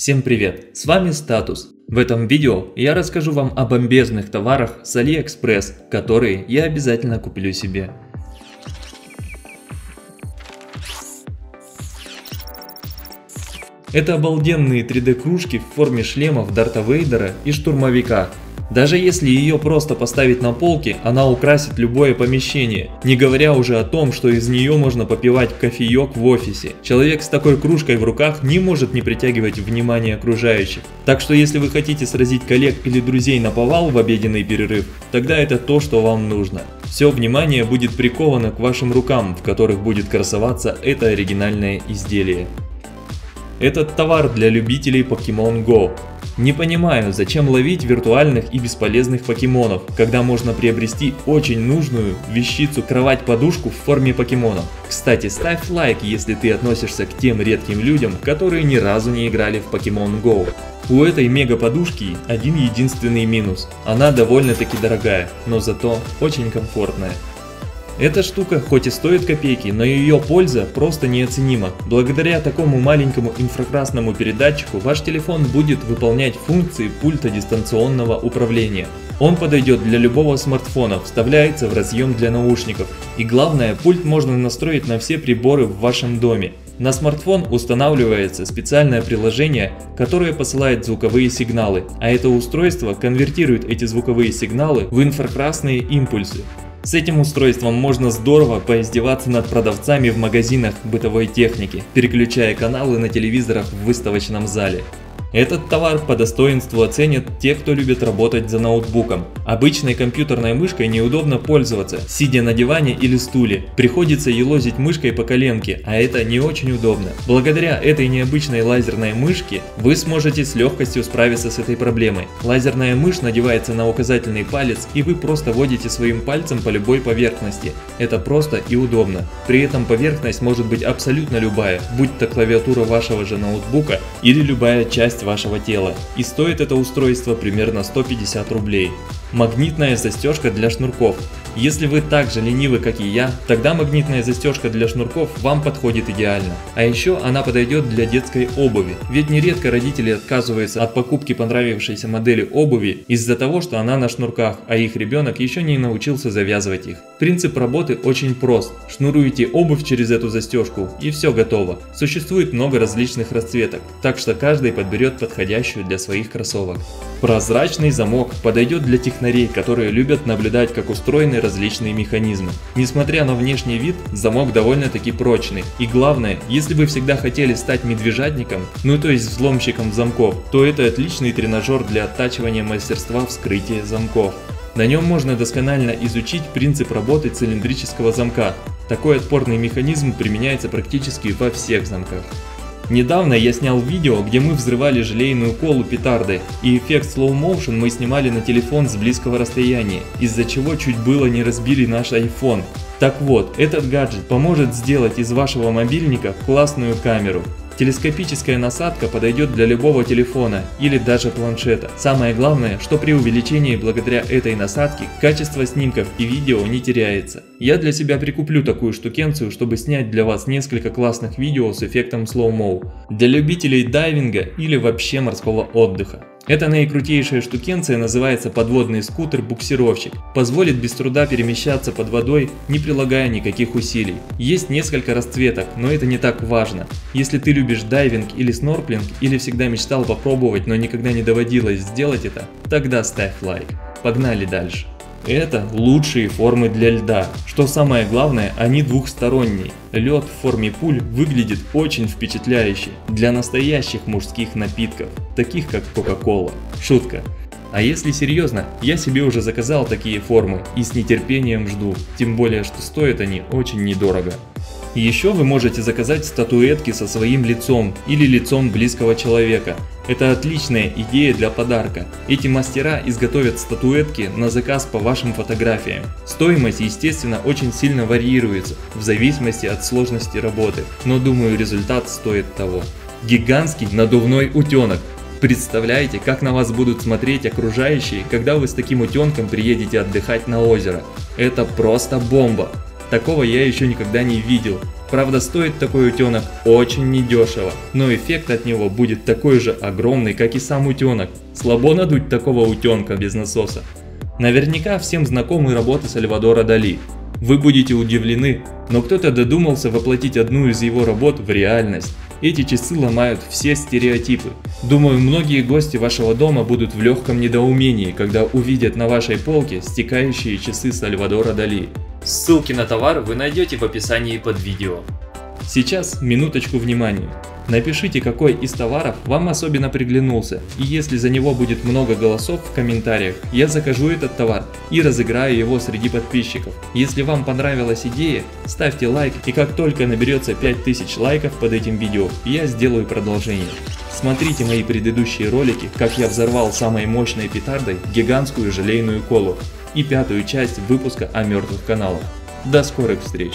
Всем привет, с вами Статус. В этом видео я расскажу вам о бомбезных товарах с AliExpress, которые я обязательно куплю себе. Это обалденные 3D кружки в форме шлемов Дарта Вейдера и штурмовика, даже если ее просто поставить на полке, она украсит любое помещение, не говоря уже о том, что из нее можно попивать кофеек в офисе. Человек с такой кружкой в руках не может не притягивать внимание окружающих. Так что если вы хотите сразить коллег или друзей на повал в обеденный перерыв, тогда это то, что вам нужно. Все внимание будет приковано к вашим рукам, в которых будет красоваться это оригинальное изделие. Этот товар для любителей Pokemon Go. Не понимаю, зачем ловить виртуальных и бесполезных покемонов, когда можно приобрести очень нужную вещицу кровать-подушку в форме покемонов. Кстати, ставь лайк, если ты относишься к тем редким людям, которые ни разу не играли в Pokemon Go. У этой мега-подушки один единственный минус. Она довольно-таки дорогая, но зато очень комфортная. Эта штука хоть и стоит копейки, но ее польза просто неоценима. Благодаря такому маленькому инфракрасному передатчику ваш телефон будет выполнять функции пульта дистанционного управления. Он подойдет для любого смартфона, вставляется в разъем для наушников. И главное, пульт можно настроить на все приборы в вашем доме. На смартфон устанавливается специальное приложение, которое посылает звуковые сигналы, а это устройство конвертирует эти звуковые сигналы в инфракрасные импульсы. С этим устройством можно здорово поиздеваться над продавцами в магазинах бытовой техники, переключая каналы на телевизорах в выставочном зале. Этот товар по достоинству оценят те, кто любит работать за ноутбуком. Обычной компьютерной мышкой неудобно пользоваться, сидя на диване или стуле. Приходится елозить мышкой по коленке, а это не очень удобно. Благодаря этой необычной лазерной мышке вы сможете с легкостью справиться с этой проблемой. Лазерная мышь надевается на указательный палец и вы просто водите своим пальцем по любой поверхности. Это просто и удобно. При этом поверхность может быть абсолютно любая, будь то клавиатура вашего же ноутбука или любая часть часть вашего тела, и стоит это устройство примерно 150 рублей. Магнитная застежка для шнурков. Если вы так же ленивы, как и я, тогда магнитная застежка для шнурков вам подходит идеально. А еще она подойдет для детской обуви, ведь нередко родители отказываются от покупки понравившейся модели обуви из-за того, что она на шнурках, а их ребенок еще не научился завязывать их. Принцип работы очень прост. Шнуруете обувь через эту застежку и все готово. Существует много различных расцветок, так что каждый подберет подходящую для своих кроссовок. Прозрачный замок подойдет для технарей, которые любят наблюдать, как устроены различные механизмы. Несмотря на внешний вид, замок довольно-таки прочный. И главное, если вы всегда хотели стать медвежатником, ну то есть взломщиком замков, то это отличный тренажер для оттачивания мастерства вскрытия замков. На нем можно досконально изучить принцип работы цилиндрического замка. Такой отпорный механизм применяется практически во всех замках. Недавно я снял видео, где мы взрывали желейную колу петарды, и эффект slow motion мы снимали на телефон с близкого расстояния, из-за чего чуть было не разбили наш iPhone. Так вот, этот гаджет поможет сделать из вашего мобильника классную камеру. Телескопическая насадка подойдет для любого телефона или даже планшета. Самое главное, что при увеличении благодаря этой насадке качество снимков и видео не теряется. Я для себя прикуплю такую штукенцию, чтобы снять для вас несколько классных видео с эффектом slow-mo. Для любителей дайвинга или вообще морского отдыха. Эта наикрутейшая штукенция называется подводный скутер-буксировщик. Позволит без труда перемещаться под водой, не прилагая никаких усилий. Есть несколько расцветок, но это не так важно. Если ты любишь дайвинг или снорклинг, или всегда мечтал попробовать, но никогда не доводилось сделать это, тогда ставь лайк. Погнали дальше. Это лучшие формы для льда. Что самое главное, они двухсторонние. Лед в форме пуль выглядит очень впечатляюще для настоящих мужских напитков, таких как Кока-Кола. Шутка. А если серьезно, я себе уже заказал такие формы и с нетерпением жду, тем более что стоят они очень недорого. Еще вы можете заказать статуэтки со своим лицом или лицом близкого человека. Это отличная идея для подарка. Эти мастера изготовят статуэтки на заказ по вашим фотографиям. Стоимость, естественно, очень сильно варьируется в зависимости от сложности работы, но думаю результат стоит того. Гигантский надувной утенок. Представляете, как на вас будут смотреть окружающие, когда вы с таким утенком приедете отдыхать на озеро? Это просто бомба! Такого я еще никогда не видел. Правда, стоит такой утенок очень недешево, но эффект от него будет такой же огромный, как и сам утенок. Слабо надуть такого утенка без насоса. Наверняка всем знакомы работы Сальвадора Дали. Вы будете удивлены, но кто-то додумался воплотить одну из его работ в реальность. Эти часы ломают все стереотипы. Думаю, многие гости вашего дома будут в легком недоумении, когда увидят на вашей полке стекающие часы Сальвадора Дали. Ссылки на товар вы найдете в описании под видео. Сейчас минуточку внимания. Напишите, какой из товаров вам особенно приглянулся, и если за него будет много голосов в комментариях, я закажу этот товар и разыграю его среди подписчиков. Если вам понравилась идея, ставьте лайк, и как только наберется 5000 лайков под этим видео, я сделаю продолжение. Смотрите мои предыдущие ролики, как я взорвал самой мощной петардой гигантскую желейную колу и пятую часть выпуска о мертвых каналах. До скорых встреч!